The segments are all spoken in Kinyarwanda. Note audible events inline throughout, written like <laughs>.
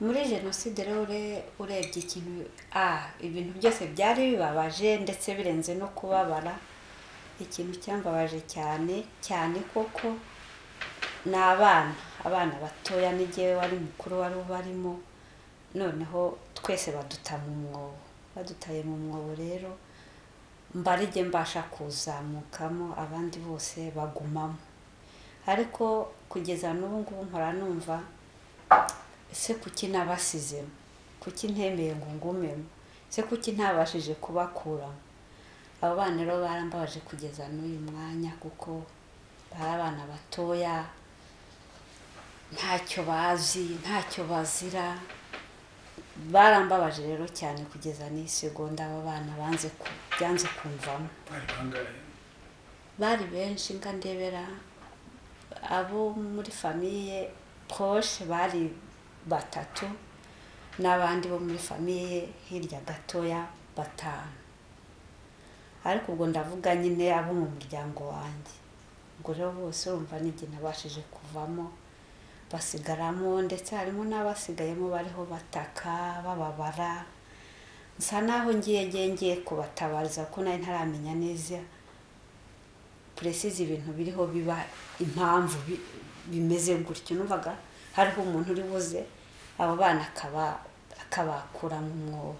muri jenoside rero ure- urebye ikintu ibintu byose byari bibabaje ndetse birenze no kubabara ikintu cyambabaje cyane cyane koko ni abana abana batoya n'igihe wari mukuru wari ubarimo noneho twese baduta mu mwobo badutaye mu mwobo rero mbarige mbasha kuzamukamo abandi bose bagumamo. Ariko kugeza n'ubu ngubu mpora numva ese kuki nabasizemo kuki ntemeye ngo ngumemo ese kuki ntabashije kubakuramo abo bana rero barambabaje kugeza n'uyu mwanya kuko bari abana batoya. Ntacyo bazi ntacyo bazira. Barambabaje rero cyane kugeza n'isegonda abo bana byanze kumvamo. Bari benshi nga ndebera. Abo muri famiye poshe bari batatu n'abandi bo muri famiye hirya gatoya batanu. Ariko ubwo ndavuga nyine abo mu muryango wanjye. Ubwo rero bose urumva n'igihe nabashije kuvamo basigaramo ndetse harimo n'abasigayemo bariho bataka bababara. Nsa naho ngiye ngiye kubatabariza ko nari ntaramenya neza puresize ibintu biriho biba impamvu bi- bimeze gutyo. Numvaga hariho umuntu uri buze abo bana akaba akabakura mu mwobo.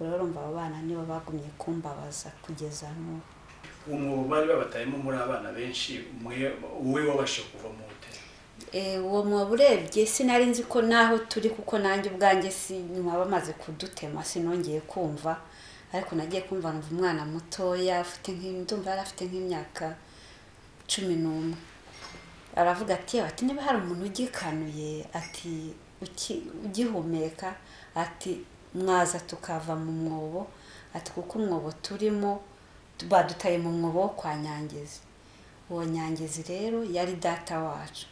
Rero urumva abo bana nibo bagumye kumbabaza kugeza n'ubu. Uwo mwobo bari babatayemo muri abana benshi wowe wabashije kuva mu hoteli Eh, uwo mwobo urebye sinari nzi ko naho turi kuko nanjye ubwanjye si nyuma bamaze kudutema sinongeye kumva. Ariko nagiye kumva numva umwana mutoya afite nk'imyaka cumi n'umwe. Aravuga ati ati niba hari umuntu ugikanuye ati ugihumeka? Ati mwaza tukava mu mwobo. Ati kuko umwobo turimo badutaye mu mwobo wo kwa nyangezi uwo nyangezi rero yari data wacu.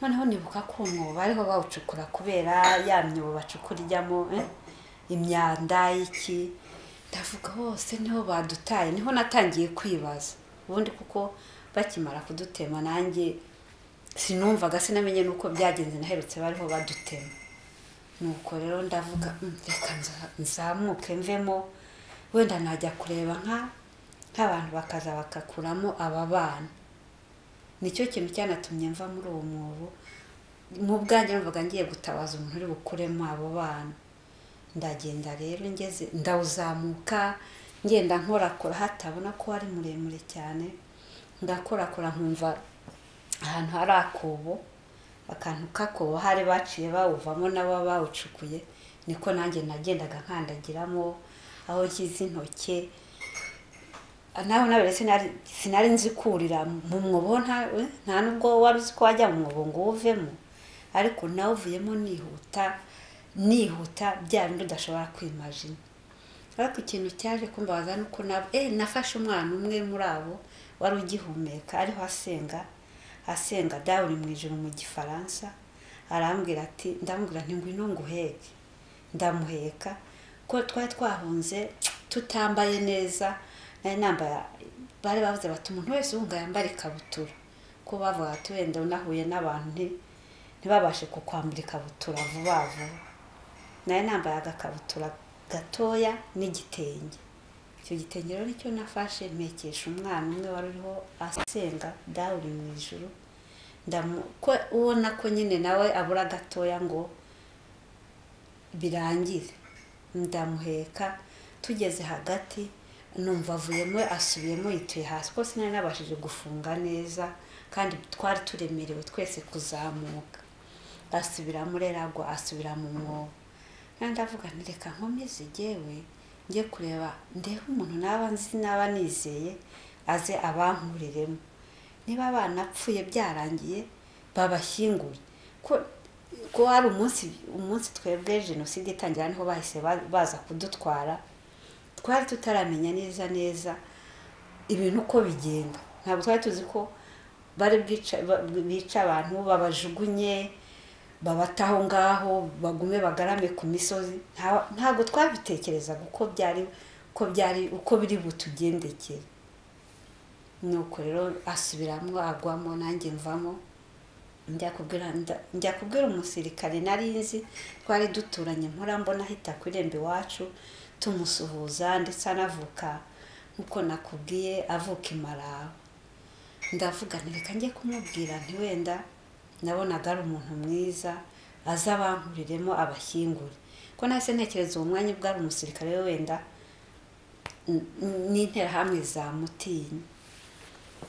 Noneho nibuka ko uwo mwobo bariho bawucukura kubera ya myobo bacukura ijyamo eh, imyanda iki ndavuga hose ni ho badutaye ni ho natangiye kwibaza. Ubundi kuko bakimara kudutema nanjye sinumvaga sinamenye n'uko byagenze naherutse bariho badutema. Nuko rero ndavuga "Mm, reka nza- nzamuke mvemo wenda najya kureba nka nk'abantu bakaza bakakuramo aba bana. Nicyo kintu cyanatumye mva muri uwo mwobo. Mu bwanjye numvaga ngiye gutabaza umuntu uri bukuremo abo bana. Ndagenda rero ngeze ndawuzamuka ngenda nkorakora hatabona ko ari muremure cyane. Ndakorakora nkumva ahantu hari akobo akantu k'akobo hari baciye bawuvamo nabo bawucukuye niko nanjye nagendaga nkandagiramo aho nshyize intoki naho nawe sinari nzi kurira mu mwobo eh, nta nubwo wari uzi ko wajya mu mwobo ngo uwuvemo ariko nawe uvuyemo nihuta nihuta bya bindi udashobora kwimajina. Ariko ikintu cyaje kumbabaza ni uko nabo eh nafashe umwana umwe muri abo wari ugihumeka ariho asenga asenga dawe uri mu ijoro mu gifaransa. Arambwira ati ndamubwira nti ngwino nguheke. Ndamuheka ko twari twahunze tutambaye neza nari nambaye bari bavuze bati umuntu wese uhunga yambara ikabutura. Ko bavuga ati wenda unahuye n'abantu nti- ntibabashe kukwambura ikabutura vuba vuba. Nari nambaye agakabutura gatoya n'igitenge. Icyo gitenge rero ni cyo nafashe mpekesha umwana umwe wari uriho asenga dawe uri mu ko ubona ko nyine nawe abura gatoya ngo birangire. Ndamuheka tugeze hagati numva avuyemo asubiyemo yituye hasi. Ko sinari nabashije gufunga neza kandi twari turemerewe twese kuzamuka. Asubiramo rero agwa asubira mu mwobo. Kandi ndavuga nti reka nkomeze igewe njye kureba ndebe umuntu naba nzi naba nizeye aze abankuriremo. Niba banapfuye byarangiye babashyinguye. Ko hari umunsi umunsi twebwe jenoside itangira ni ho bahise ba- baza kudutwara. Twari tutaramenya neza neza ibintu uko bigenda. Ntabwo twari tuzi ko bari bica abantu babajugunye babata aho ngaho bagume bagarame ku misozi. Nta- ntabwo twabitekerezaga uko byari uko byari uko biri butugendekere nuko rero asubiramo agwamo nanjye mvamo. Njya kubwira umusirikare nari nzi twari duturanye mpora mbona ahita ku irembo iwacu tumusuhuza ndetse anavuka nk'uko nakubwiye avuka imarawe ndavuga nti reka njye kumubwira nti wenda nabonaga ari umuntu mwiza aza abankuriremo abashyingure ko nahise ntekereza uwo mwanya ubwo ari umusirikare we wenda n'interahamwe zamutinya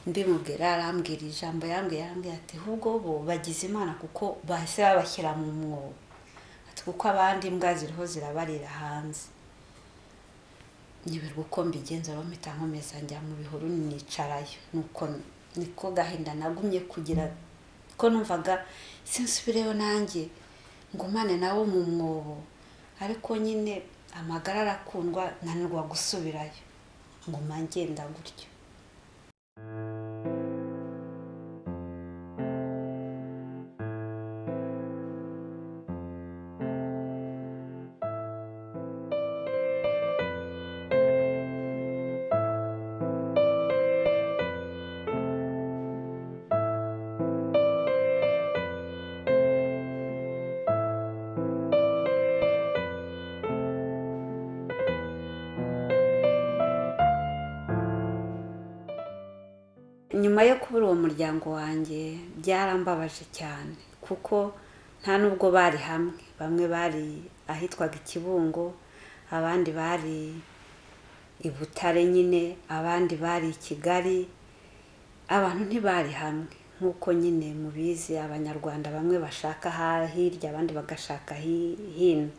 mbimubwira arambwira ijambo yambwiye yambwiye ati ahubwo bo bagize imana kuko bahise babashyira mu mwobo. Ati kuko abandi imbwa ziriho zirabarira hanze. Nyoberwa uko mbigenza rero mpita nkomeza njya mu bihuru nicarayo nuko niko gahinda nagumye kugira ko numvaga sinsubireyo nanjye ngumane nawo mu mwobo. Ariko nyine amagara arakundwa nanirwa gusubirayo. Nguma ngenda gutyo. Nyuma yo kubura uwo muryango wanjye byarambabaje cyane kuko nta nubwo bari hamwe. Bamwe bari ahitwaga ikibungo abandi bari i butare nyine abandi bari i kigali. Abantu ntibari hamwe nk'uko nyine mubizi abanyarwanda bamwe bashaka ha- hirya abandi bagashaka hi- hino.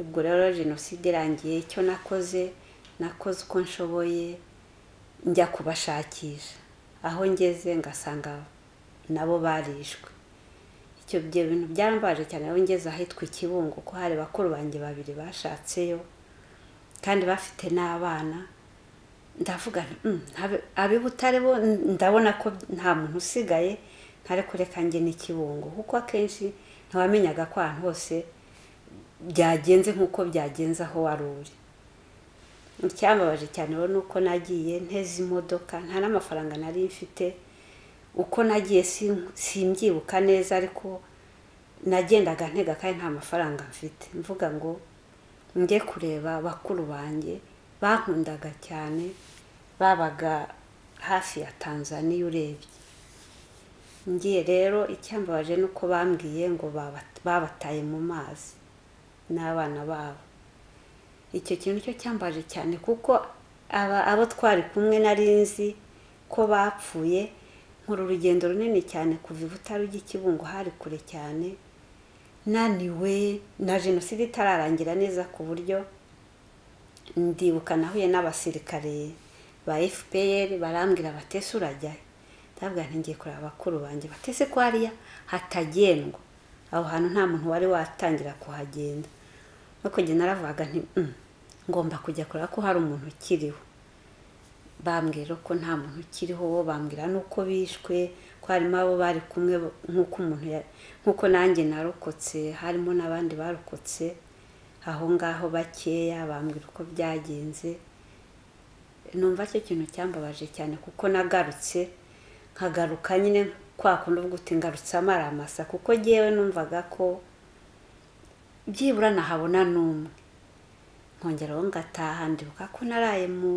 Ubwo rero jenoside irangiye icyo nakoze nakoze uko nshoboye njya kubashakisha. Aho ngeze ngasanga nabo barishwe. Icyo ibyo bintu byarambaje cyane aho ngeze ahitwa ikibungo ko hari bakuru banjye babiri bashatseyo kandi bafite n'abana. Ndavuga "Mm, ab'i butare bo ndabona ko nta muntu usigaye ntare kureka njye n'ikibungo kuko akenshi ntiwamenyaga ko ahantu hose byagenze nk'uko byagenze aho wari uri. Icyambabaje cyane rero ni uko nagiye nteze imodoka nta n'amafaranga nari mfite. Uko nagiye sim- simbyibuka neza ariko nagendaga ntega kandi nta mafaranga mfite. Mvuga ngo njye kureba bakuru banjye bankundaga cyane babaga hafi ya tanzaniya urebye. Ngiye rero icyambabaje ni uko bambwiye ngo baba- babataye mu mazi n'abana babo. Icyo kintu cyo cyambaje cyane kuko abo twari kumwe nari nzi ko bapfuye nkora urugendo runini cyane kuva i butare ujya i kibungo hari kure cyane naniwe na jenoside itararangira neza ku buryo ndibuka nahuye n'abasirikare ba fpr barambwira batese urajyayo ndabwira nti ngiye kureba bakuru banjye. Batese ko hariya hatagendwa? Aho hantu nta muntu wari watangira kuhagenda. No kugenda naravugaga nti "Mm, ngomba kujya kureba ko hari umuntu ukiriho. Bambwira ko nta muntu ukiriho bambwira n'uko bishwe ko harimo abo bari kumwe nk'uko umuntu nk'uko nanjye narokotse harimo n'abandi barokotse aho ngaho bakeya bambwira uko byagenze. Numva cyo kintu cyambabaje cyane kuko nagarutse nkagaruka nyine kwa kundi uvuga uti ngarutse amaramasa kuko ngewe numvaga ko byibura nahabona n'umwe. Nkongeraho ngataha ndibuka ko naraye mu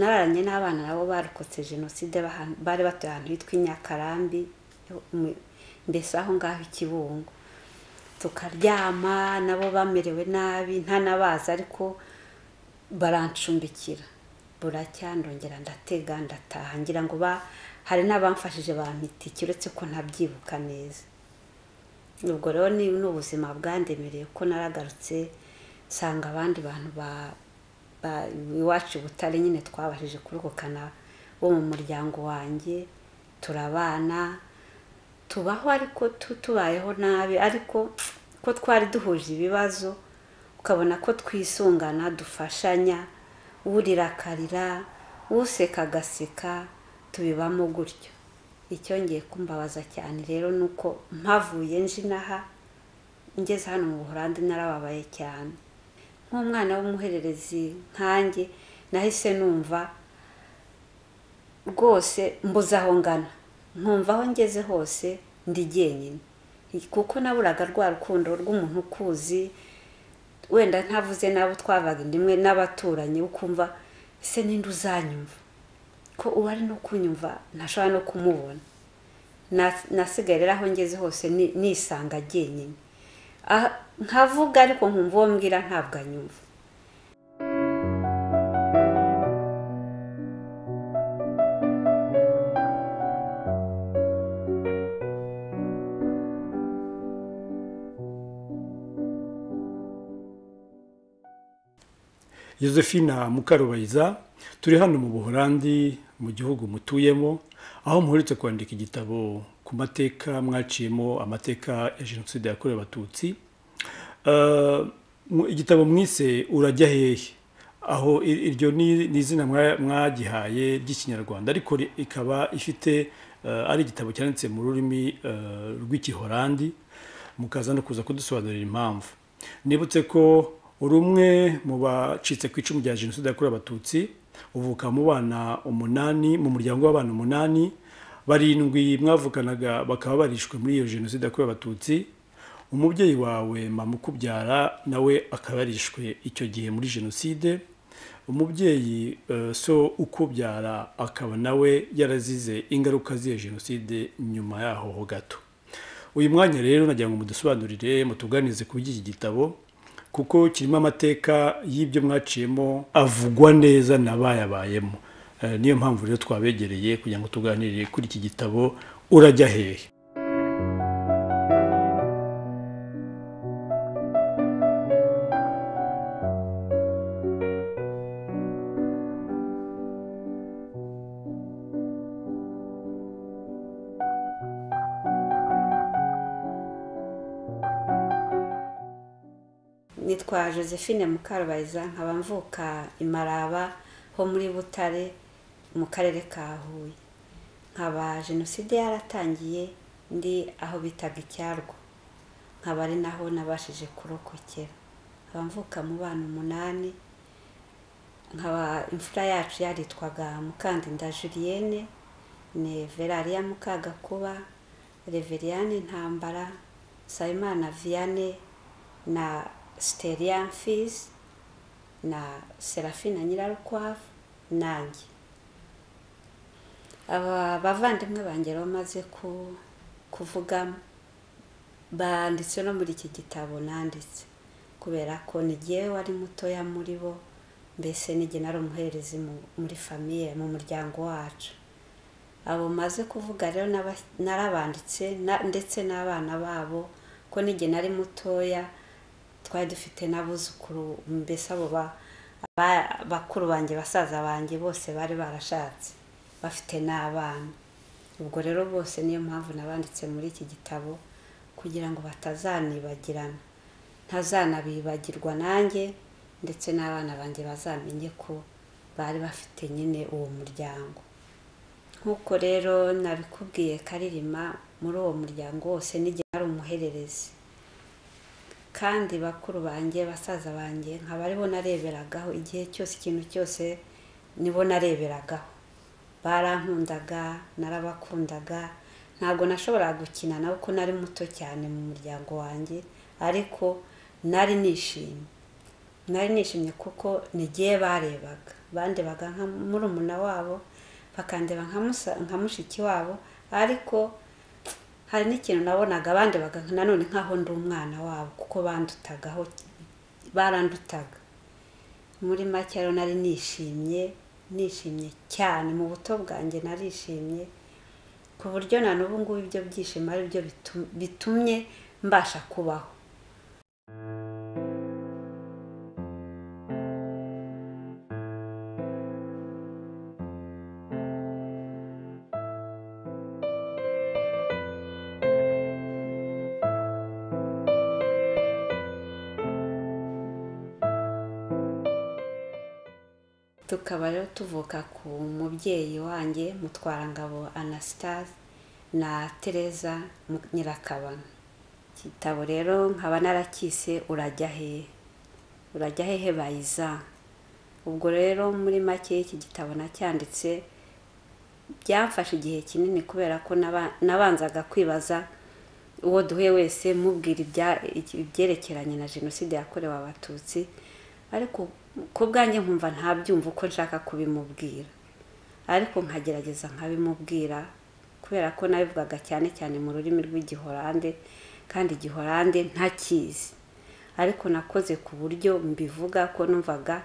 nararanye n'abana nabo barokotse jenoside bari batuye ahantu hitwa i nyakarambi mu- mbese aho ngaho ikibungo tukaryama nabo bamerewe nabi ntanabazi ariko barancumbikira. Buracya ndongera ndatega ndataha ngira ngo ba hari n'abamfashije bampitiki uretse ko ntabyibuka neza. Ubwo rero ni ubuzima bwandemereye ko naragarutse nsanga abandi bantu ba iwacu butare nyine twabashije kurokokana bo mu muryango wanjye turabana tubaho ariko tu- tubayeho nabi ariko ko twari duhuje ibibazo ukabona ko twisungana dufashanya urira akarira useka agaseka tubibamo gutyo. Icyongeye kumbabaza cyane rero ni uko mpavuye nje inaha ngeze hano mu buhorandi narababaye cyane. Nk'umwana w'umuhererezi nkanjye nahise numva rwose mbuze aho ngana. Nkumva aho ngeze hose ndi jyenyine. Kuko naburaga rwa rukundo rw'umuntu ukuzi wenda ntavuze n'abo twavaga inda imwe n'abaturanyi ukumva ese ninde uzanyumva? Ko uwo ari no kunyumva ntashobora no kumubona. Na- nasigaye rero aho ngeze hose ni- nisanga jyenyine. Ah, nkavuga ariko nkumva uwo mbwira ntabwo anyumva. Josephine Mukarubayiza turi hano mu Buholandi mu gihugu mutuyemo aho muherutse kwandika igitabo ku mateka mwaciyemo amateka ya jenoside yakorewe abatutsi. Mu- igitabo mwise urajya hehe? Aho iryo ni izina mwa- mwagihaye ry'ikinyarwanda ariko ri- ikaba ifite eh, ari igitabo cyanditse mu rurimi eh, rw'igihorandi mukaza no kuza kudusobanurira impamvu. Nibutse ko uri umwe mu bacitse ku icumu rya jenoside yakorewe abatutsi uvuka mu bana umunani mu muryango w'abana umunani barindwi mwavuganaga bakaba barishwe muri iyo jenoside yakorewe abatutsi umubyeyi wawe mama ukubyara nawe akaba yarishwe icyo gihe muri jenoside umubyeyi eh, so ukubyara akaba nawe yarazize ingaruka z'iyo jenoside nyuma yaho ho gato. Uyu mwanya rero nagira ngo mudusobanurire mutuganize ku by'iki gitabo kuko kirimo amateka y'ibyo mwaciyemo avugwa neza n'abayabayemo. Eh, niyo mpamvu rero twabegereye kugira ngo tuganire kuri iki gitabo urajya hehe? Nitwa josephine mukarubayiza nkaba mvuka imaraba ho muri butare mu karere ka huye. Nkaba jenoside yaratangiye ndi aho bitaga icyarwa. Nkaba ari naho nabashije kurokokera. Nkaba mvuka mu bana umunani nkaba imfura yacu yaritwaga mukandinda julienne ni verariya mukagakuba reveriyani ntambara nsabimana vianney na siteria mfizi na serafina nyirarukwavu nanjye. Aba bavandimwe banjye bamaze ku- kuvugamo. Banditse no muri iki gitabo nanditse kubera ko ni jyewe wari mutoya muri bo mbese nijye nari umuherezi mu- muri famiye mu muryango wacu. Abo maze kuvuga rero narabanditse na- ndetse n'abana babo ko nijye nari mutoya twari dufite n'abuzukuru mbese abo ba- ba- bakuru banjye basaza banjye bose bari barashatse bafite n'abana. Ubwo rero bose niyo mpamvu nabanditse muri iki gitabo kugira ngo batazanibagirana. Ntazanabibagirwa nanjye ndetse n'abana banjye bazamenye ko bari bafite nyine uwo muryango. Nk'uko rero nabikubwiye karirima muri uwo muryango wose n'igihe ari umuhererezi. Kandi bakuru banjye basaza banjye nkaba ari bo nareberagaho igihe cyose ikintu cyose nibo nareberagaho barankundaga narabakundaga. Ntabwo nashoboraga gukina nabo ko nari muto cyane mu muryango wanjye ariko nari nishimye. Nari nishimye kuko nigiye barebaga. Bandebaga nka murumuna wabo bakandeba nka mushiki wabo ariko hari n'ikintu nabonaga abandi nanone nk'aho ndi umwana wabo kuko bandutagaho barandutaga. Muri make rero nari nishimye nishimye cyane. Mu buto bwanjye narishimye ku buryo na n'ubu ngubu ibyo byishimo ari byo bitu- bitumye mbasha kubaho. Tukaba rero tuvuka ku mubyeyi wanjye mutwarangabo anastase na tereza nyirakabano. Igitabo rero nkaba narakise urajya hehe urajya hehe bayiza? Ubwo rero muri make iki gitabo nacyanditse byamfashe igihe kinini kubera ko naba- nabanzaga kwibaza uwo duhuye wese mubwira ibyerekeranye na jenoside yakorewe abatutsi. Ariko ku bwanjye nkumva ntabyumva uko nshaka kubimubwira. Ariko nkagerageza nkabimubwira kubera ko nabivugaga cyane cyane mu rurimi rw'igihorande kandi igihorande ntakizi. Ariko nakoze ku buryo mbivuga ko numvaga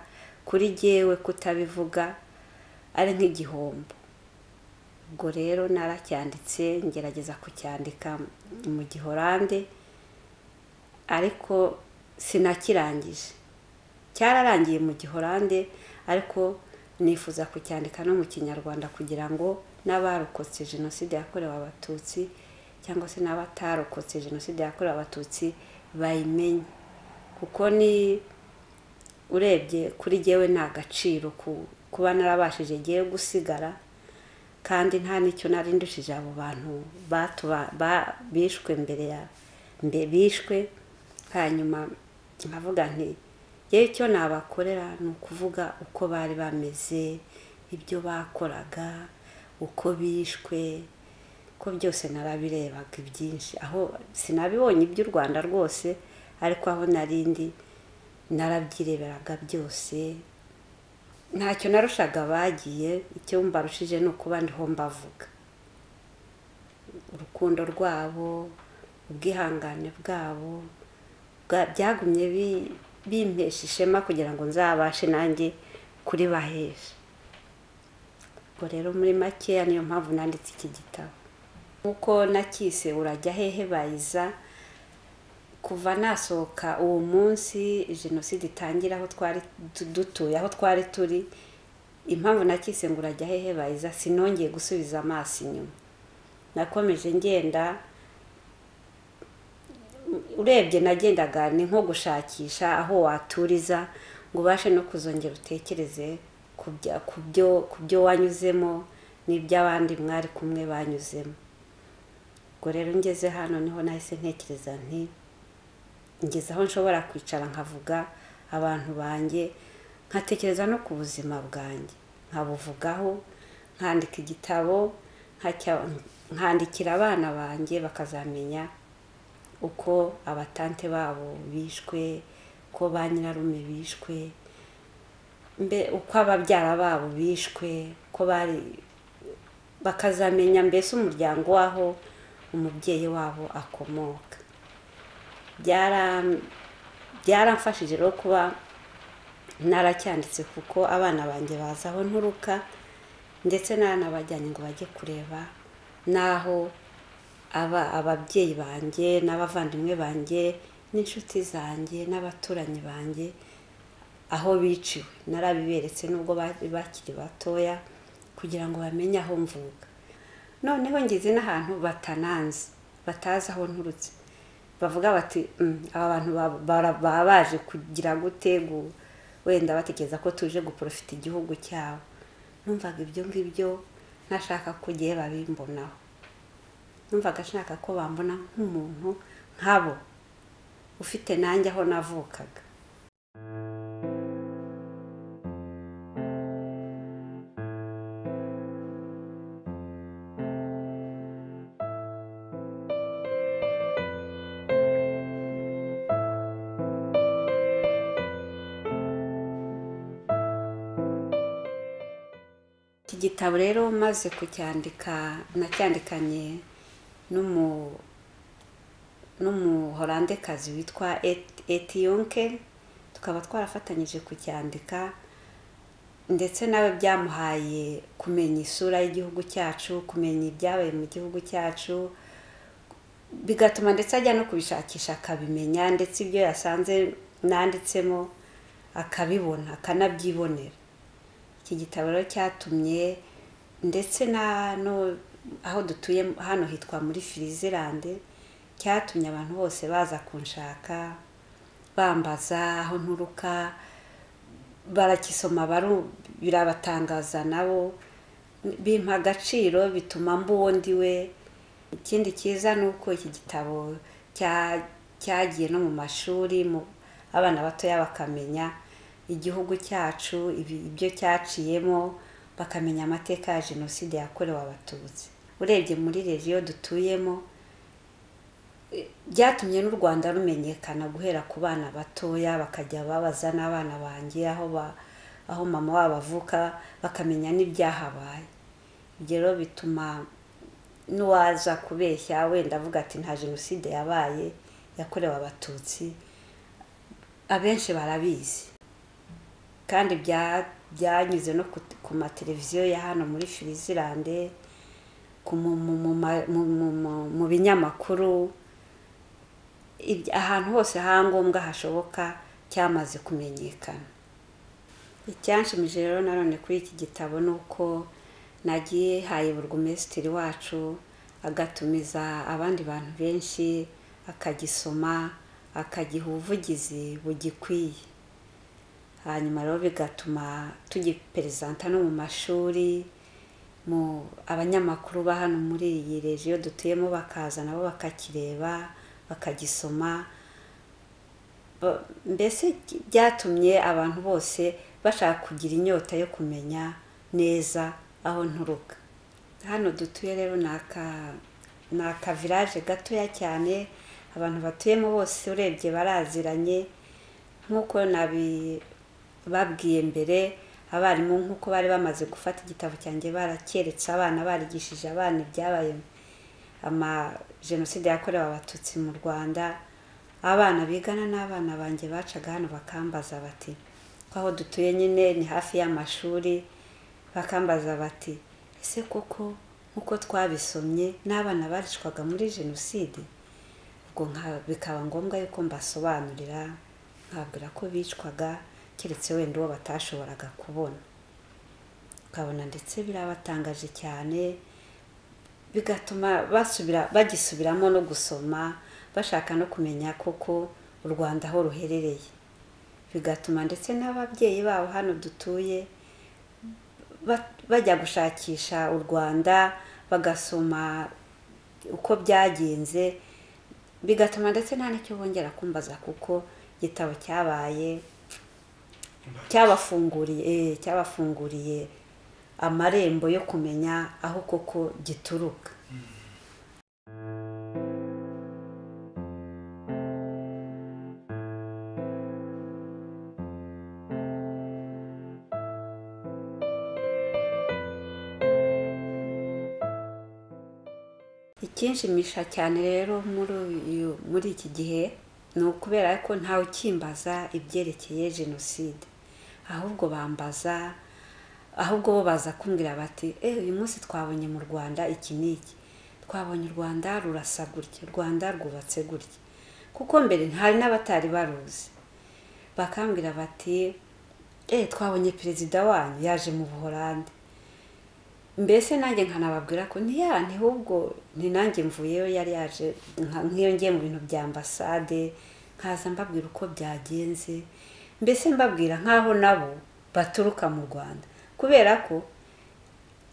kuri jyewe kutabivuga ari nk'igihombo. Ubwo rero naracyanditse ngerageza kucyandika mu gihorande ariko sinakirangije. Cyararangiye mu gihorande ariko nifuza kucyandika no mu kinyarwanda kugira ngo n'abarokotse jenoside yakorewe abatutsi cyangwa se n'abatarokotse jenoside yakorewe abatutsi bayimenye. Kuko ni urebye kuri jyewe ni agaciro ku- kuba narabashije ngewe gusigara kandi nta n'icyo nari ndushije abo bantu bishwe mbere ya bishwe. Hanyuma nkavuga nti yewe icyo nabakorera ni ukuvuga uko bari bameze ibyo bakoraga uko bishwe ko byose narabirebaga ibyinshi. Aho sinabibonye iby'u rwanda rwose ariko aho narindi narabyireberaga byose. Ntacyo narushaga bagiye icyo mbarushije ni ukuba ndiho mbavuga. Urukundo rwabo ubwihangane bwabo bwa- byagumye bimpesha ishema kugira ngo nzabashe nanjye kuribahesha. Ubwo rero muri makeya niyo mpamvu nanditse iki gitabo. Nk'uko nakise urajya hehe bayiza? Kuva nasohoka uwo munsi jenoside itangira aho twari du- dutuye aho twari turi impamvu nakise ngo urajya hehe bayiza? Sinongeye gusubiza amaso inyuma. Nakomeje ngenda urebye nagendaga ni nko gushakisha aho waturiza ngo ubashe no kuzongera utekereze ku byo wanyuzemo n'iby'abandi mwari kumwe banyuzemo. Ubwo rero ngeze hano ni ho nahise ntekereza nti ngeze aho nshobora kwicara nkavuga abantu banjye nkatekereza no ku buzima bwanjye. Nkabuvugaho nkandika igitabo nkandikira abana banjye bakazamenya uko abatante babo bishwe uko ba nyirarume bishwe uko ababyara babo bishwe ko bari bakazamenya mbese umuryango w'aho umubyeyi wabo akomoka. Byara- byaramfashije rero kuba naracyanditse kuko abana banjye bazi aho nturuka ndetse n'abanabajyanye ngo bajye kureba n'aho aba ababyeyi banjye n'abavandimwe banjye n'inshuti zanjye n'abaturanyi banjye aho biciwe. Narabiberetse nubwo bakiri batoya kugira ngo bamenye aho mvuga noneho ngeze n'ahantu batananzi batazi aho nturutse. Bavuga bati "Mm, aba bantu baba baje kugira gute gu- wenda batekereza ko tuje guporofita igihugu cyabo. Numvaga ibyo ngibyo ntashaka ko babimbonaho numvaga ashaka ko bambona nk'umuntu nkabo. Ufite nanjye aho navukaga. Iki gitabo rero maze kucyandika nacyandikanye n'umuholandekazi witwa Et- etiyonke tukaba twarafatanyije kucyandika ndetse nawe byamuhaye kumenya isura y'igihugu cyacu kumenya ibyabaye mu gihugu cyacu bigatuma ndetse ajya no kubishakisha akabimenya ndetse ibyo yasanze nanditsemo akabibona akanabyibonera. Iki gitabo rero cyatumye ndetse aho dutuye hano hitwa muri firizilande cyatumye abantu bose baza kunshaka bambaza aho nturuka barakisoma birabatangaza nabo bimpa agaciro bituma mba we ikindi cyiza ni uko iki gitabo cya- cyagiye no mu mashuri abana batoya bakamenya igihugu cyacu ibyo cyaciyemo bakamenya amateka ya jenoside yakorewe abatutsi. Urebye muri regiyo dutuyemo byatumye n'u rwanda rumenyekana guhera ku bana batoya bakajya babaza n'abana banjye aho ba aho mama wabo avuka bakamenya n'ibyahabaye. Ibyo rero bituma n'uwaza kubeshya wenda avuga ati nta jenoside yabaye yakorewe abatutsi abenshi barabizi. Kandi bya- byanyuze no ku- mateleviziyo ya hano muri firizilande ku- mu- mu- mu ma- mu- mu- mu- mu binyamakuru. Ahantu hose hangombwa hashoboka cyamaze kumenyekana. Icyanshimije rero nanone kuri iki gitabo ni uko nagiye haye burugumesitiri wacu agatumiza abandi bantu benshi akagisoma akagiha ubuvugizi bugikwiye. Hanyuma rero bigatuma tugiperezanta no mu mashuri mu abanyamakuru ba hano muri iyi regiyo dutuyemo bakaza nabo bakakireba bakagisoma. Ba- mbese byatumye abantu bose bashaka kugira inyota yo kumenya neza aho nturuka. Hano dutuye rero ni aka ni aka village gatoya cyane. Abantu batuyemo bose urebye baraziranye. Nk'uko nabibabwiye mbere abarimu nk'uko bari bamaze gufata igitabo cyanjye baracyeretse abana barigishije abana ibyabaye ama jenoside yakorewe abatutsi mu rwanda abana bigana n'abana banjye bacaga hano bakambaza bati aho dutuye nyine ni hafi y'amashuri? Bakambaza bati ese koko nk'uko twabisomye n'abana baricwaga muri jenoside? Ubwo bikaba ngombwa yuko mbasobanurira nkabwira ko bicwaga keretse wenda uwo batashoboraga kubona. Ukabona ndetse birabatangaje cyane bigatuma basubira bagisubiramo no gusoma bashaka no kumenya koko u rwanda aho ruherereye. Bigatuma ndetse n'ababyeyi babo hano dutuye ba- bajya gushakisha u rwanda bagasoma uko byagenze bigatuma ndetse nta n'icyo bongera kumbaza kuko igitabo cyabaye cyabafunguriye eh, cyabafunguriye amarembo yo kumenya aho koko gituruka. Ikinshimisha cyane rero muri iki gihe ni ukubera ko ntawe ukimbaza ibyerekeye jenoside. Ahubwo bambaza ahubwo bo baza kumbwira bati eh uyu munsi twabonye mu rwanda iki n'iki? Twabonye u rwanda rurasa gutya u rwanda rwubatse gutya. Kuko mbere hari n'abatari baruzi. Bakambwira bati eh twabonye perezida wanyu yaje mu buholandi. Mbese nanjye nkanababwira ko ntiya ntihubwo ni nanjye mvuyeyo yari yaje nk'iyo ngiye mu bintu bya ambasade nkaza mbabwira uko byagenze. Mbese mbabwira nk'aho nabo baturuka mu rwanda? Kubera ko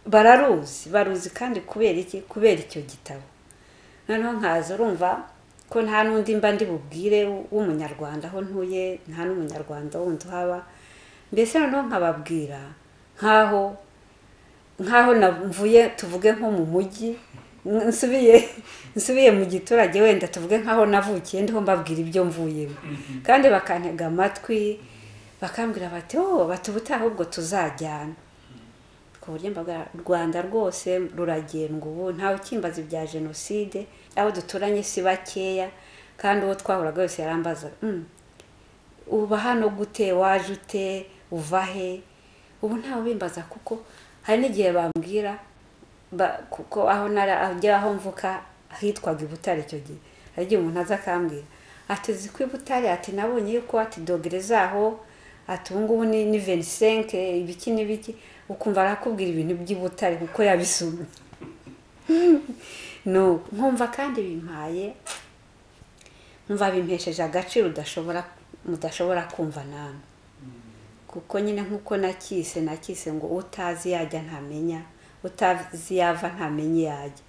bararuzi baruzi kandi kubera iki? Kubera icyo gitabo. Noneho nkaza urumva ko nta n'undi mba ndi bubwire w'umunyarwanda aho ntuye nta n'umunyarwanda wundi uhaba mbese noneho nkababwira nk'aho nk'aho mvuye tuvuge nko mu mujyi nsubiye mu giturage wenda tuvuge nk'aho navukiye ndiho mbabwira ibyo mvuyemo. Kandi bakantega amatwi bakambwira bati oh bati ubutaha ahubwo tuzajyana. Ku buryo mbabwira u rwanda rwose ruragendwa ubu. Ntawe ukimbaza ibya jenoside aho duturanye si bakeya kandi uwo twahuraga wese yarambaza "Mm, uba hano gute waje ute uva he? Ubu ntawe ubimbaza kuko hari n'igihe bambwira ba- kuko aho nara agera aho mvuka hitwaga i butare icyo gihe. Hari igihe umuntu aza akambwira ati uzi ko i butare? Ati nabonye yuko ati dogere zaho ati ubu ngubu ni ni venisenke ibiki n'ibiki ukumva arakubwira ibintu by'i butare kuko yabisomye. <laughs> No nkumva kandi bimpaye nkumva bimpesheje agaciro udashobora mudashobora kumva namwe. Kuko nyine nk'uko nakise nakise ngo utazi yajya ntamenya utazi yava ntamenye yajya.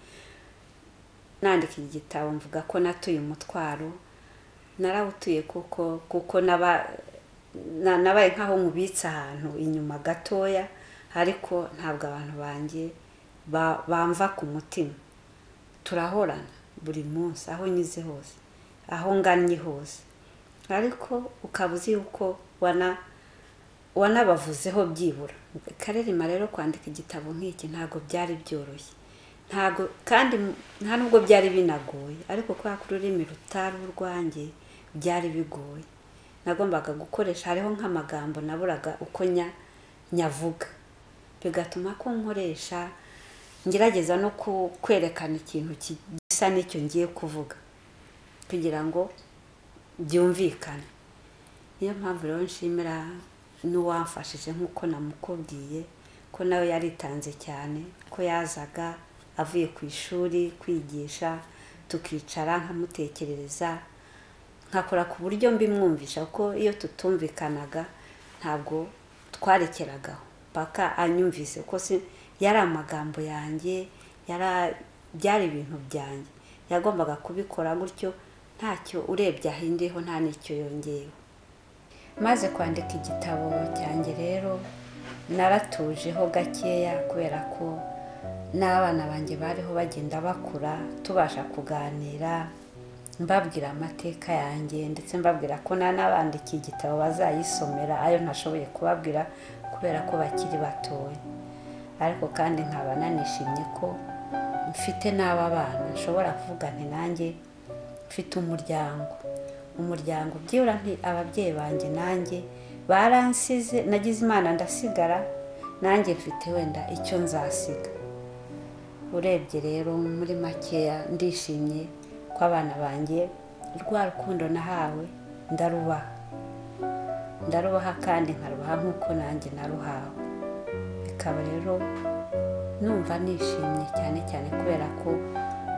Nandika iki gitabo mvuga ko natuye umutwaro narawutuye kuko kuko naba na- nabaye nk'aho nkubitse ahantu inyuma gatoya ariko ntabwo abantu banjye ba- bamva ku mutima. Turahorana buri munsi aho nyuze hose aho ngannye hose. Ariko ukaba uzi yuko wana wanabavuzeho byibura. Karerima rero kwandika igitabo nk'iki ntabwo byari byoroshye. Ntabwo kandi nta nubwo byari binagoye ariko kubera ko ururimi rutari urwanjye byari bigoye. Nagombaga gukoresha hariho nk'amagambo naburaga uko nya nyavuga. Bigatuma ko nkoresha ngerageza no kwerekana ikintu ki- gisa n'icyo ngiye kuvuga kugira ngo byumvikane. Niyo mpamvu rero nshimira n'uwamfashije nk'uko namukubwiye ko nawe yaritanze cyane ko yazaga avuye ku ishuri kwigisha tukicara nkamutekerereza nkakora ku buryo mbimwumvisha kuko iyo tutumvikanaga ntabwo twarekeragaho. Paka anyumvise ko yari amagambo yanjye byari ibintu byanjye. Yagombaga kubikora gutyo ntacyo urebye ahinduyeho nta n'icyo yongeyeho. Maze kwandika igitabo cyanjye rero naratujeho gakeya kubera ko n'abana banjye bariho bagenda bakura tubasha kuganira mbabwira amateka yanjye ndetse mbabwira ko nta n'abandikiye igitabo bazayisomera ayo ntashoboye kubabwira kubera ko bakiri batoya. Ariko kandi nkaba nanishimye ko mfite n'aba bana nshobora kuvuga nanjye mfite umuryango. Umuryango. Byibura nti ababyeyi banjye nanjye baransize nagize imana ndasigara nanjye mfite wenda icyo nzasiga. Urebye rero muri makeya ndishimye ko abana banjye rwa rukundo nahawe ndarubaha. Ndarubaha kandi nkarubaha nk'uko nanjye naruhawe. Bikaba rero numva nishimye cyane cyane kubera ko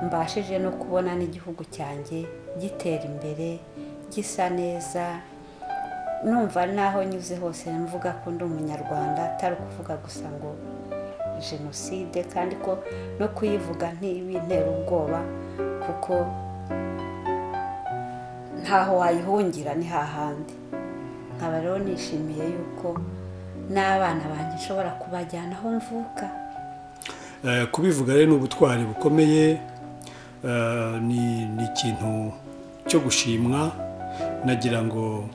mbashije no kubona n'igihugu cyanjye gitera imbere gisa neza numva n'aho nyuze hose mvuga ko ndi umunyarwanda atari ukuvuga gusa ngo jenoside kandi ko no kuyivuga ntibintera ubwoba kuko ntaho wayihungira ni hahandi nkaba rero nishimiye yuko n'abana banjye nshobora kubajyana aho mvuka. Eh, kubivuga rero ni ubutwari bukomeye eh, ni ni ikintu cyo gushimwa nagira ngo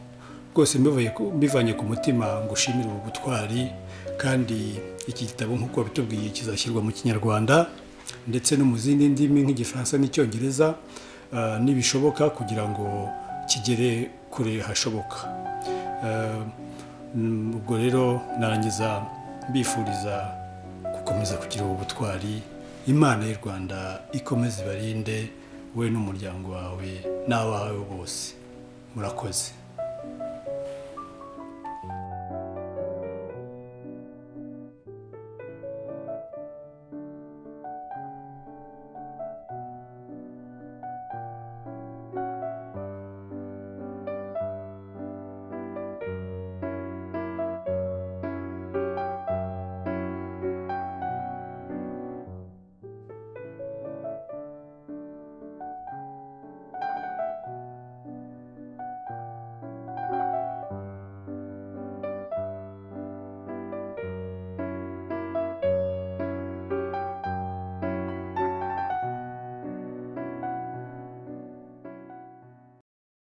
rwose mbivanye ku mutima ngo ushimire ubu butwari kandi iki gitabo nk'uko bitubwiye kizashyirwa mu kinyarwanda ndetse no mu zindi ndimi nk'igifaransa n'icyongereza eh, nibishoboka kugira ngo kigere kure hashoboka. Eh, mm, ubwo rero narangiza mbifuriza gukomeza kugira ubu butwari imana y'u rwanda ikomeze ibarinde wowe n'umuryango wawe n'abawe bose. Murakoze